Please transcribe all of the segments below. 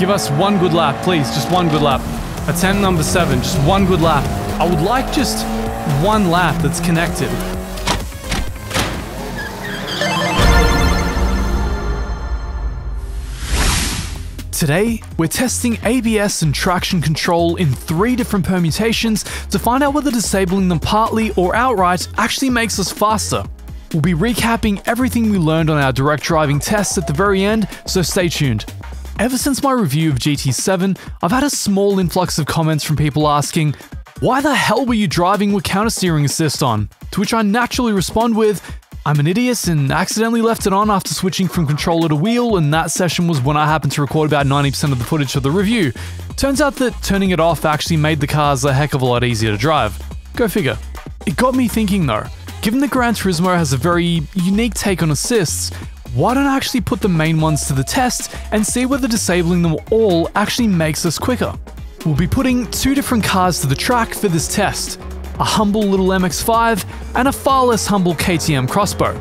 Give us one good lap, please. Just one good lap. Attempt number seven. Just one good lap. I would like just one lap that's connected. Today, we're testing ABS and traction control in three different permutations to find out whether disabling them partly or outright actually makes us faster. We'll be recapping everything we learned on our direct driving tests at the very end, so stay tuned. Ever since my review of GT7, I've had a small influx of comments from people asking, why the hell were you driving with counter steering assist on? To which I naturally respond with, I'm an idiot and accidentally left it on after switching from controller to wheel, and that session was when I happened to record about 90% of the footage for the review. Turns out that turning it off actually made the cars a heck of a lot easier to drive. Go figure. It got me thinking though, given that Gran Turismo has a very unique take on assists, why don't I actually put the main ones to the test and see whether disabling them all actually makes us quicker? We'll be putting two different cars to the track for this test a humble little MX5, and a far less humble KTM Crossbow.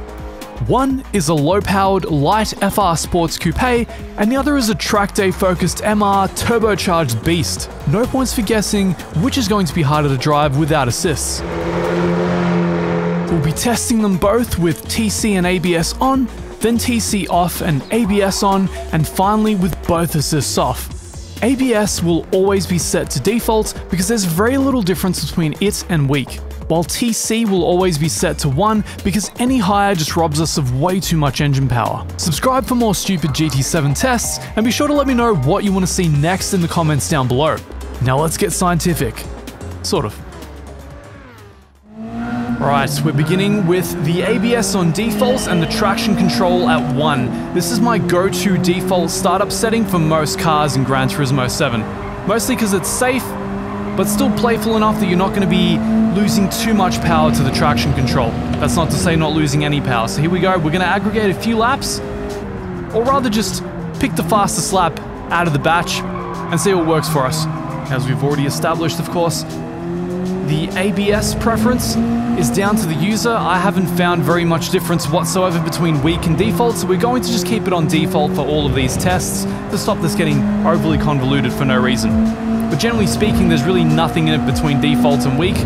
One is a low-powered light FR Sports Coupe, and the other is a track day focused MR turbocharged beast. No points for guessing which is going to be harder to drive without assists. We'll be testing them both with TC and ABS on, then TC off and ABS on, and finally with both assists off. ABS will always be set to default because there's very little difference between it and weak, while TC will always be set to 1 because any higher just robs us of way too much engine power. Subscribe for more stupid GT7 tests, and be sure to let me know what you want to see next in the comments down below. Now let's get scientific. Sort of. Right, we're beginning with the ABS on default and the traction control at 1. This is my go-to default startup setting for most cars in Gran Turismo 7. Mostly because it's safe, but still playful enough that you're not going to be losing too much power to the traction control. That's not to say not losing any power. So here we go, we're going to aggregate a few laps, or rather just pick the fastest lap out of the batch and see what works for us. As we've already established, of course, the ABS preference is down to the user. I haven't found very much difference whatsoever between weak and default, so we're going to just keep it on default for all of these tests to stop this getting overly convoluted for no reason. But generally speaking, there's really nothing in it between default and weak,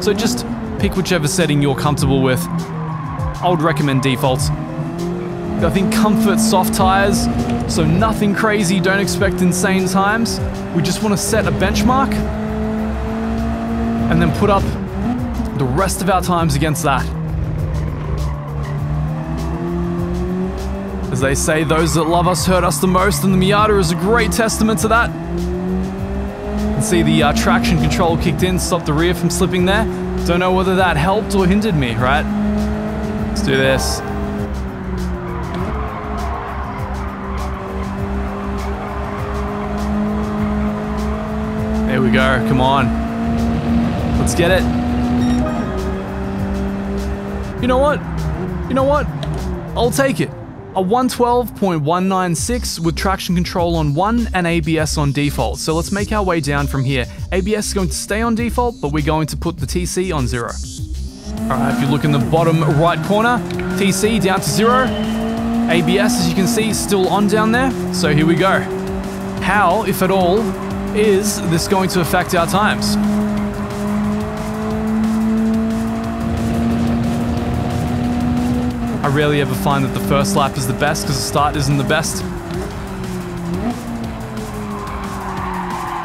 so just pick whichever setting you're comfortable with. I would recommend default. I think comfort soft tires, so nothing crazy, don't expect insane times. We just want to set a benchmark and then put up the rest of our times against that. As they say, those that love us hurt us the most, and the Miata is a great testament to that. You can see the uh, traction control kicked in, stopped the rear from slipping there. Don't know whether that helped or hindered me, right? Let's do this. There we go, come on. Let's get it. You know what? You know what? I'll take it. A 112.196 with traction control on 1 and ABS on default. So let's make our way down from here. ABS is going to stay on default, but we're going to put the TC on 0. Alright, if you look in the bottom right corner, TC down to 0. ABS, as you can see, is still on down there. So here we go. How, if at all, is this going to affect our times? I rarely ever find that the first lap is the best because the start isn't the best.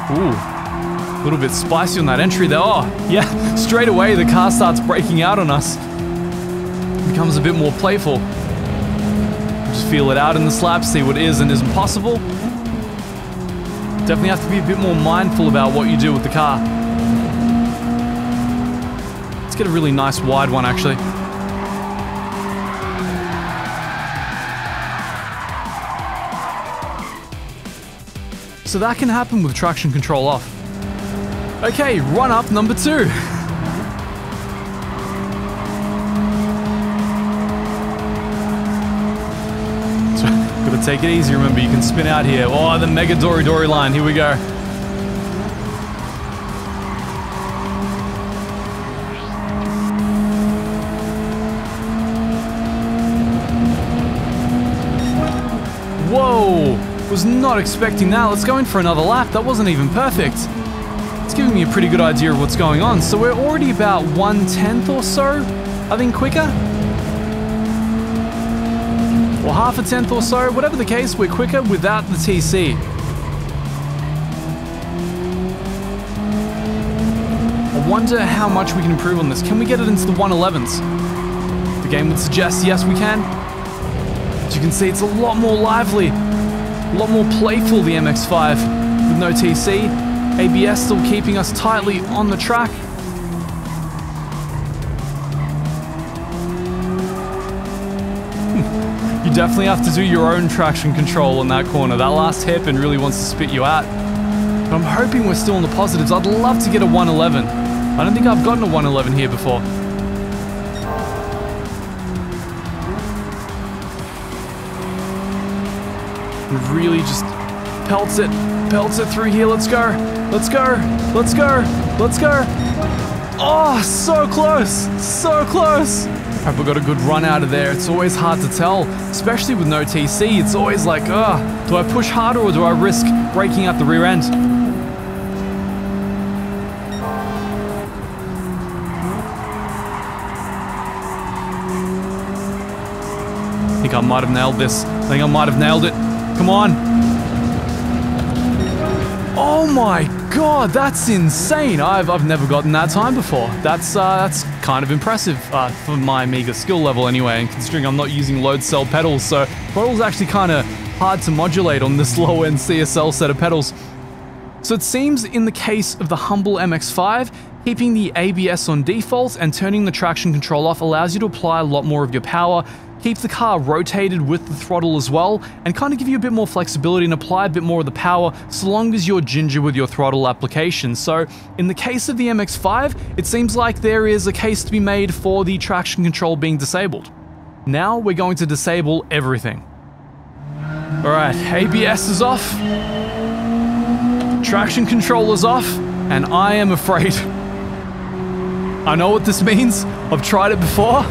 Ooh, a little bit spicy on that entry there. Oh, yeah, straight away the car starts breaking out on us. Becomes a bit more playful. Just feel it out in the slap, see what is and isn't possible. Definitely have to be a bit more mindful about what you do with the car. Let's get a really nice wide one actually. So that can happen with traction control off. Okay, run up number two. Gotta take it easy, remember, you can spin out here. Oh, the mega Dory Dory line, here we go. Was not expecting that. Let's go in for another lap. That wasn't even perfect. It's giving me a pretty good idea of what's going on. So we're already about one tenth or so, I think quicker. Or half a tenth or so, whatever the case, we're quicker without the TC. I wonder how much we can improve on this. Can we get it into the 111s? The game would suggest yes we can. As you can see, it's a lot more lively, a lot more playful, the MX-5, with no TC. ABS still keeping us tightly on the track. you definitely have to do your own traction control in that corner. That last hairpin really wants to spit you out. But I'm hoping we're still in the positives. I'd love to get a 111. I don't think I've gotten a 111 here before. Really just pelts it, pelts it through here. Let's go, let's go, let's go, let's go. Oh, so close, so close. Hope I got a good run out of there. It's always hard to tell, especially with no TC. It's always like, ah, do I push harder or do I risk breaking out the rear end? I think I might have nailed this. I think I might have nailed it. Come on. Oh my god, that's insane. I've, I've never gotten that time before. That's uh, that's kind of impressive uh, for my Amiga skill level anyway, and considering I'm not using load cell pedals, so throttle's actually kind of hard to modulate on this low-end CSL set of pedals. So it seems in the case of the humble MX-5, keeping the ABS on default and turning the traction control off allows you to apply a lot more of your power keep the car rotated with the throttle as well, and kind of give you a bit more flexibility and apply a bit more of the power so long as you're ginger with your throttle application. So in the case of the MX-5, it seems like there is a case to be made for the traction control being disabled. Now we're going to disable everything. Alright, ABS is off, traction control is off, and I am afraid. I know what this means, I've tried it before,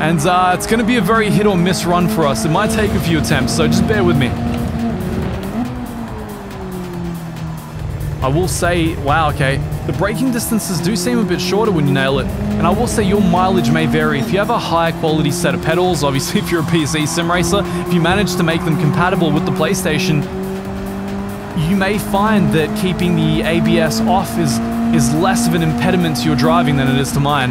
and uh, it's going to be a very hit or miss run for us. It might take a few attempts, so just bear with me. I will say, wow, okay, the braking distances do seem a bit shorter when you nail it. And I will say your mileage may vary. If you have a higher quality set of pedals, obviously if you're a PC sim racer, if you manage to make them compatible with the PlayStation, you may find that keeping the ABS off is, is less of an impediment to your driving than it is to mine.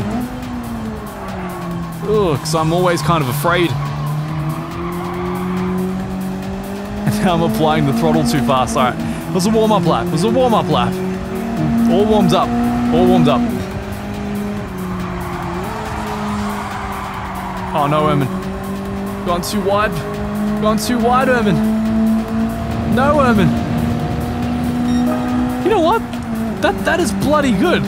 Because I'm always kind of afraid. Now I'm applying the throttle too fast. Alright, it was a warm-up lap. It was a warm-up lap. All warmed up. All warmed up. Oh no, Ermin. Gone too wide. Gone too wide, Ermin. No, Ermin. You know what? That that is bloody good.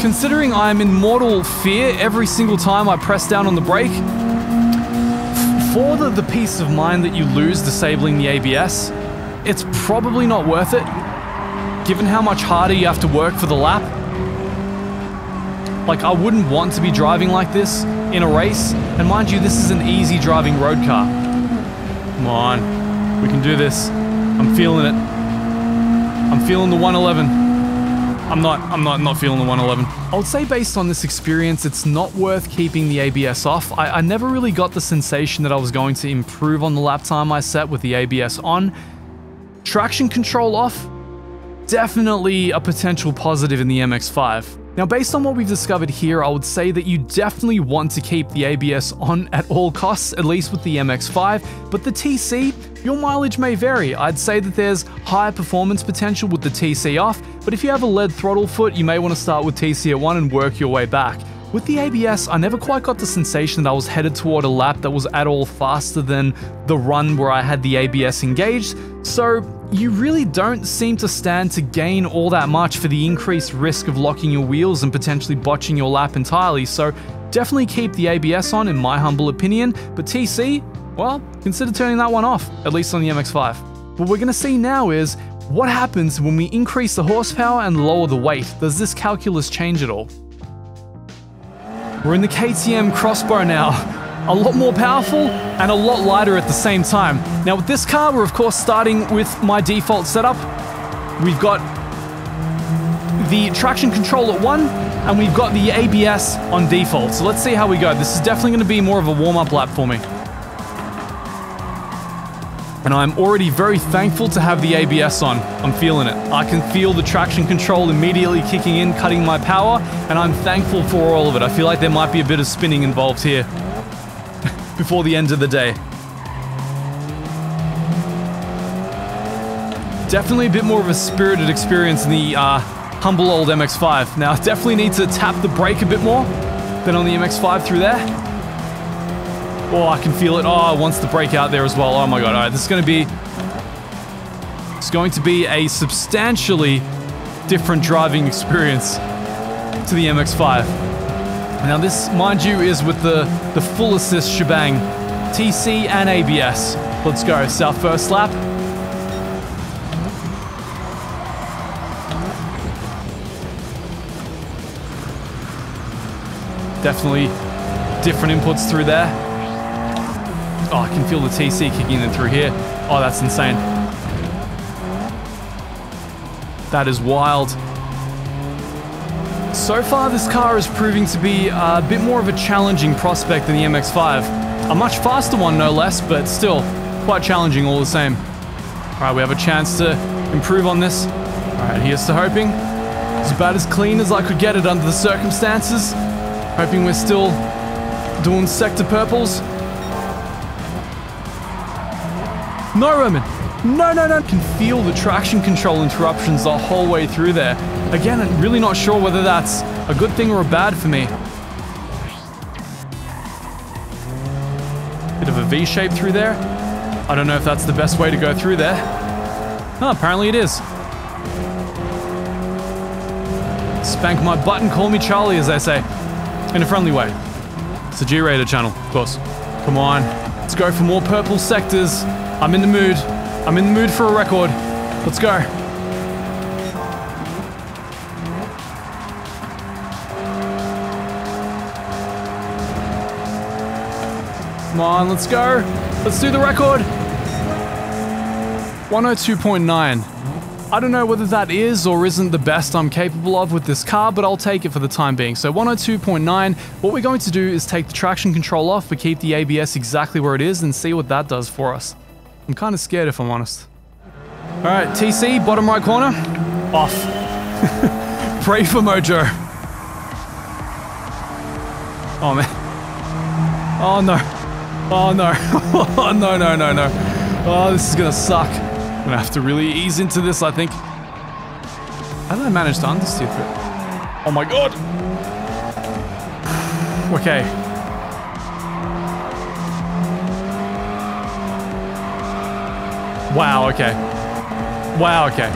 Considering I'm in mortal fear every single time I press down on the brake, for the, the peace of mind that you lose disabling the ABS, it's probably not worth it, given how much harder you have to work for the lap. Like, I wouldn't want to be driving like this in a race, and mind you, this is an easy driving road car. Come on, we can do this. I'm feeling it. I'm feeling the 111. I'm not, I'm not, not feeling the 111. I would say based on this experience, it's not worth keeping the ABS off. I, I never really got the sensation that I was going to improve on the lap time I set with the ABS on. Traction control off, definitely a potential positive in the MX-5. Now, based on what we've discovered here, I would say that you definitely want to keep the ABS on at all costs, at least with the MX-5, but the TC, your mileage may vary. I'd say that there's higher performance potential with the TC off, but if you have a lead throttle foot, you may want to start with TC at 1 and work your way back. With the ABS, I never quite got the sensation that I was headed toward a lap that was at all faster than the run where I had the ABS engaged, so you really don't seem to stand to gain all that much for the increased risk of locking your wheels and potentially botching your lap entirely, so definitely keep the ABS on in my humble opinion, but TC, well, consider turning that one off, at least on the MX-5. What we're going to see now is what happens when we increase the horsepower and lower the weight. Does this calculus change at all? We're in the KTM Crossbow now. a lot more powerful and a lot lighter at the same time. Now with this car, we're of course starting with my default setup. We've got the traction control at 1, and we've got the ABS on default. So let's see how we go. This is definitely going to be more of a warm-up lap for me. And I'm already very thankful to have the ABS on. I'm feeling it. I can feel the traction control immediately kicking in, cutting my power, and I'm thankful for all of it. I feel like there might be a bit of spinning involved here before the end of the day. Definitely a bit more of a spirited experience in the uh, humble old MX-5. Now, definitely need to tap the brake a bit more than on the MX-5 through there. Oh, I can feel it. Oh, it wants to break out there as well. Oh my god. All right, this is going to be... It's going to be a substantially different driving experience to the MX-5. Now this, mind you, is with the, the full assist shebang. TC and ABS. Let's go. South first lap. Definitely different inputs through there. Oh, I can feel the TC kicking in through here. Oh, that's insane. That is wild. So far, this car is proving to be a bit more of a challenging prospect than the MX-5. A much faster one, no less, but still quite challenging all the same. All right, we have a chance to improve on this. All right, here's to hoping. It's about as clean as I could get it under the circumstances. Hoping we're still doing sector purples. No, Roman. No, no, no. Can feel the traction control interruptions the whole way through there. Again, I'm really not sure whether that's a good thing or a bad for me. Bit of a V shape through there. I don't know if that's the best way to go through there. Oh, apparently it is. Spank my button, call me Charlie, as they say. In a friendly way. It's a G-rated channel, of course. Come on. Let's go for more purple sectors. I'm in the mood. I'm in the mood for a record. Let's go. Come on, let's go. Let's do the record. 102.9. I don't know whether that is or isn't the best I'm capable of with this car, but I'll take it for the time being. So 102.9, what we're going to do is take the traction control off, but keep the ABS exactly where it is and see what that does for us. I'm kind of scared if I'm honest. All right, TC, bottom right corner, off. Pray for Mojo. Oh man. Oh no. Oh no. oh no, no, no, no. Oh, this is gonna suck. I'm gonna have to really ease into this, I think. How did I manage to understeer through? Oh my god! okay. Wow, okay. Wow, okay.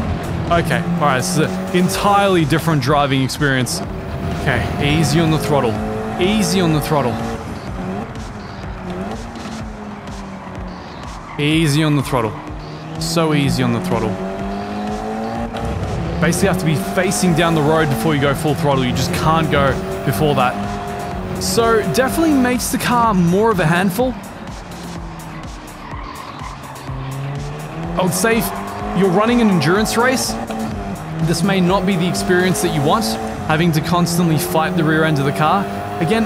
Okay, alright, this is an entirely different driving experience. Okay, easy on the throttle. Easy on the throttle. Easy on the throttle. So easy on the throttle. Basically have to be facing down the road before you go full throttle. You just can't go before that. So definitely makes the car more of a handful. I would say you're running an endurance race, this may not be the experience that you want, having to constantly fight the rear end of the car. Again,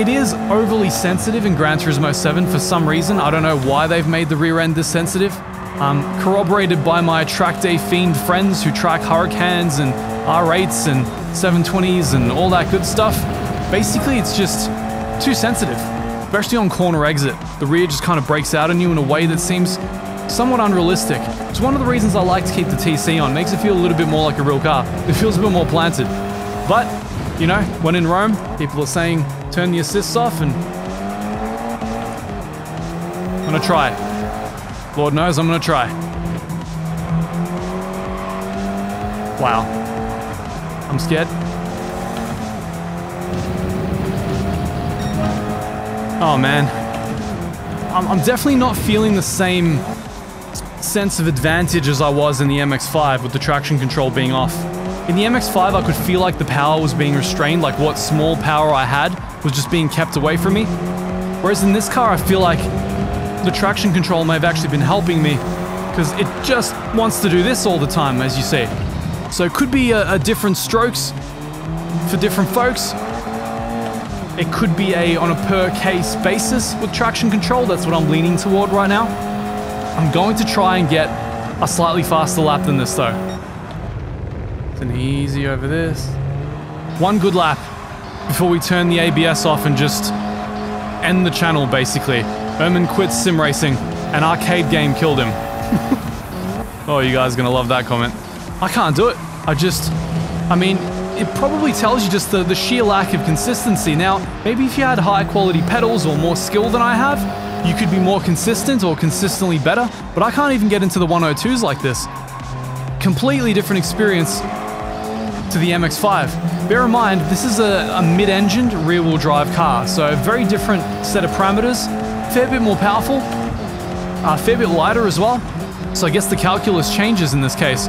it is overly sensitive in Gran Turismo 7 for some reason. I don't know why they've made the rear end this sensitive. Um, corroborated by my track day fiend friends who track Huracans and R8s and 720s and all that good stuff. Basically, it's just too sensitive, especially on corner exit. The rear just kind of breaks out on you in a way that seems somewhat unrealistic. It's one of the reasons I like to keep the TC on. Makes it feel a little bit more like a real car. It feels a bit more planted. But, you know, when in Rome, people are saying turn the assists off and I'm gonna try. Lord knows I'm gonna try. Wow. I'm scared. Oh man. I'm, I'm definitely not feeling the same sense of advantage as I was in the MX-5 with the traction control being off. In the MX-5 I could feel like the power was being restrained, like what small power I had was just being kept away from me. Whereas in this car, I feel like the traction control may have actually been helping me because it just wants to do this all the time, as you see. So it could be a, a different strokes for different folks. It could be a on a per case basis with traction control. That's what I'm leaning toward right now. I'm going to try and get a slightly faster lap than this though. It's an easy over this. One good lap before we turn the ABS off and just end the channel basically. Ermin quits sim racing. An arcade game killed him. oh, you guys are gonna love that comment. I can't do it. I just, I mean, it probably tells you just the, the sheer lack of consistency. Now, maybe if you had high quality pedals or more skill than I have, you could be more consistent or consistently better, but I can't even get into the 102s like this. Completely different experience to the MX-5. Bear in mind, this is a, a mid-engined rear-wheel drive car, so a very different set of parameters, fair bit more powerful, a uh, fair bit lighter as well. So I guess the calculus changes in this case.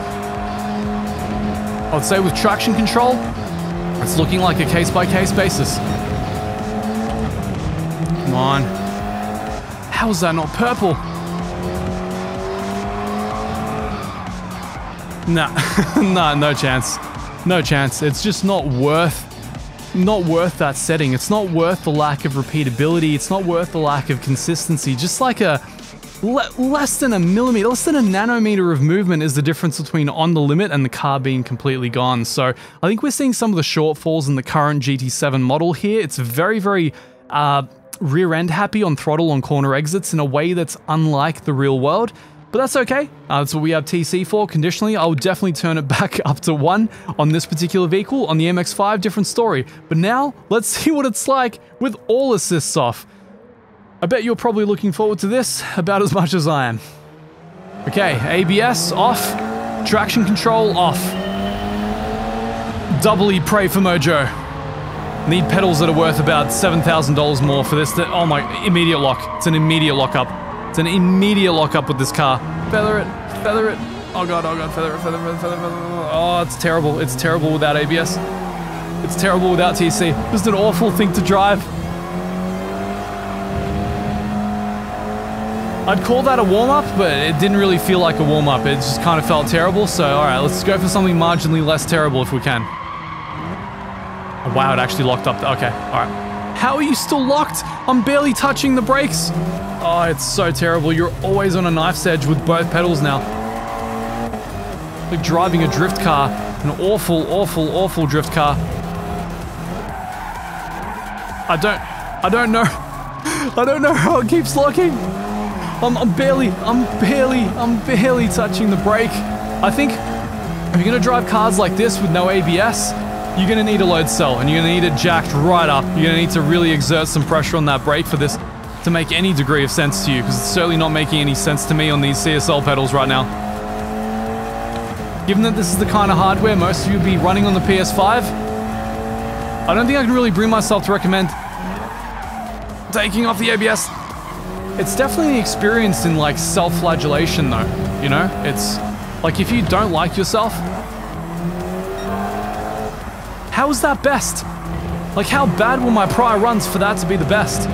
I'd say with traction control, it's looking like a case-by-case -case basis. Come on. How is that not purple? Nah, nah, no chance. No chance. It's just not worth not worth that setting. It's not worth the lack of repeatability. It's not worth the lack of consistency. Just like a le less than a millimeter, less than a nanometer of movement is the difference between on the limit and the car being completely gone. So I think we're seeing some of the shortfalls in the current GT7 model here. It's very, very uh, rear end happy on throttle on corner exits in a way that's unlike the real world. But that's okay. Uh, that's what we have TC for. Conditionally, I will definitely turn it back up to 1 on this particular vehicle. On the MX-5, different story. But now, let's see what it's like with all assists off. I bet you're probably looking forward to this about as much as I am. Okay, ABS off. Traction control off. Doubly pray for Mojo. Need pedals that are worth about $7,000 more for this. Oh my, immediate lock. It's an immediate lockup. It's an immediate lockup with this car. Feather it, feather it. Oh god, oh god, feather it, feather it, feather it, feather it. Oh, it's terrible. It's terrible without ABS. It's terrible without TC. Just an awful thing to drive. I'd call that a warm-up, but it didn't really feel like a warm-up. It just kind of felt terrible, so alright, let's go for something marginally less terrible if we can. Oh, wow, it actually locked up. Okay, alright. How are you still locked? I'm barely touching the brakes. Oh, it's so terrible. You're always on a knife's edge with both pedals now. Like driving a drift car. An awful, awful, awful drift car. I don't... I don't know. I don't know how it keeps locking. I'm, I'm barely... I'm barely... I'm barely touching the brake. I think if you're going to drive cars like this with no ABS, you're going to need a load cell and you're going to need it jacked right up. You're going to need to really exert some pressure on that brake for this to make any degree of sense to you because it's certainly not making any sense to me on these CSL pedals right now. Given that this is the kind of hardware most of you would be running on the PS5, I don't think I can really bring myself to recommend taking off the ABS. It's definitely experienced in like self-flagellation though, you know? It's like if you don't like yourself, how is that best? Like, how bad were my prior runs for that to be the best?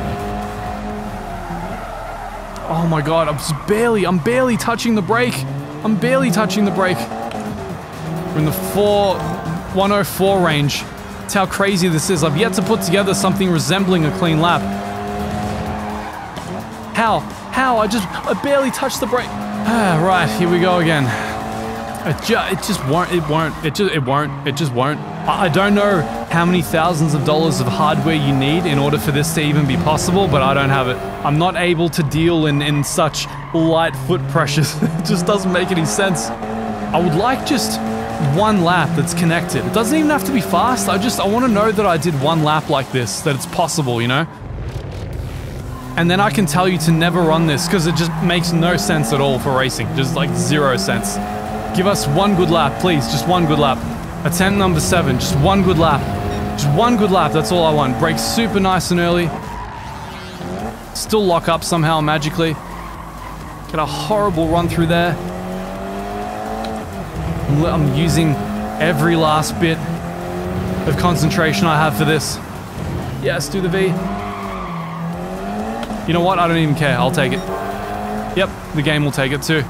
Oh my god, I'm barely, I'm barely touching the brake. I'm barely touching the brake. We're in the 4, 104 range. That's how crazy this is. I've yet to put together something resembling a clean lap. How? How? I just, I barely touched the brake. Ah, right, here we go again. It, ju it just won't, it won't, it just, it won't, it just won't. I, I don't know how many thousands of dollars of hardware you need in order for this to even be possible, but I don't have it. I'm not able to deal in, in such light foot pressures. it just doesn't make any sense. I would like just one lap that's connected. It doesn't even have to be fast. I just, I want to know that I did one lap like this, that it's possible, you know? And then I can tell you to never run this because it just makes no sense at all for racing. Just like zero sense. Give us one good lap, please. Just one good lap. Attempt number seven. Just one good lap. Just one good lap. That's all I want. Brake super nice and early. Still lock up somehow magically. Get a horrible run through there. I'm using every last bit of concentration I have for this. Yes, do the V. You know what? I don't even care. I'll take it. Yep, the game will take it too.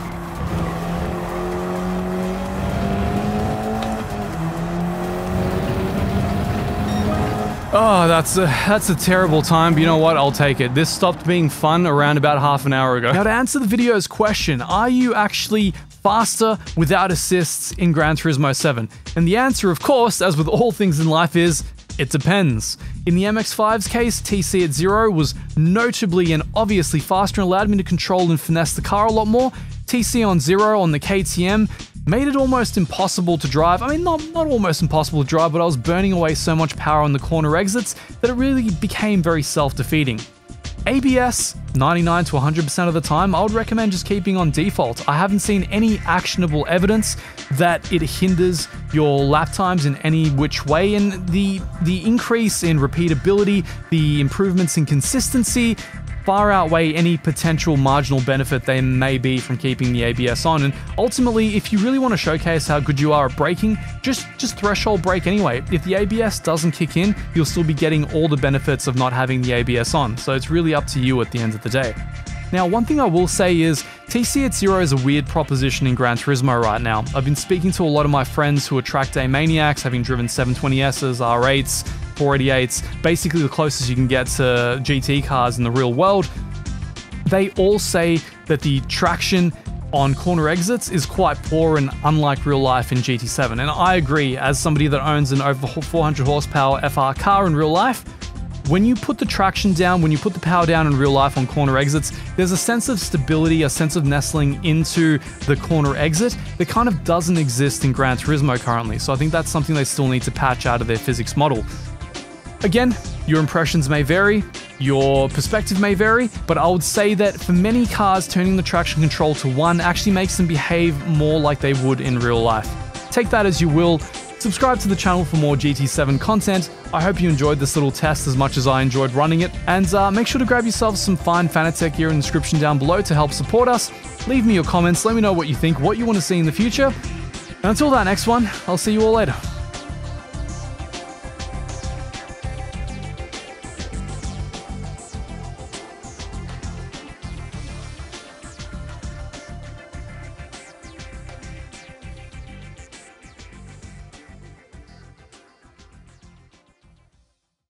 Oh, that's a, that's a terrible time, but you know what? I'll take it. This stopped being fun around about half an hour ago. Now to answer the video's question, are you actually faster without assists in Gran Turismo 7? And the answer, of course, as with all things in life is, it depends. In the MX-5's case, TC at zero was notably and obviously faster and allowed me to control and finesse the car a lot more. TC on zero on the KTM made it almost impossible to drive. I mean, not, not almost impossible to drive, but I was burning away so much power on the corner exits that it really became very self-defeating. ABS, 99 to 100% of the time, I would recommend just keeping on default. I haven't seen any actionable evidence that it hinders your lap times in any which way, and the the increase in repeatability, the improvements in consistency, far outweigh any potential marginal benefit there may be from keeping the ABS on. And ultimately, if you really want to showcase how good you are at braking, just, just threshold brake anyway. If the ABS doesn't kick in, you'll still be getting all the benefits of not having the ABS on. So it's really up to you at the end of the day. Now, one thing I will say is TC at Zero is a weird proposition in Gran Turismo right now. I've been speaking to a lot of my friends who are track day maniacs, having driven 720Ss, R8s, 488s, basically the closest you can get to GT cars in the real world, they all say that the traction on corner exits is quite poor and unlike real life in GT7. And I agree, as somebody that owns an over 400 horsepower FR car in real life, when you put the traction down, when you put the power down in real life on corner exits, there's a sense of stability, a sense of nestling into the corner exit that kind of doesn't exist in Gran Turismo currently. So I think that's something they still need to patch out of their physics model. Again, your impressions may vary, your perspective may vary, but I would say that for many cars, turning the traction control to 1 actually makes them behave more like they would in real life. Take that as you will. Subscribe to the channel for more GT7 content. I hope you enjoyed this little test as much as I enjoyed running it, and uh, make sure to grab yourself some fine Fanatec gear in the description down below to help support us. Leave me your comments, let me know what you think, what you want to see in the future. And until that next one, I'll see you all later.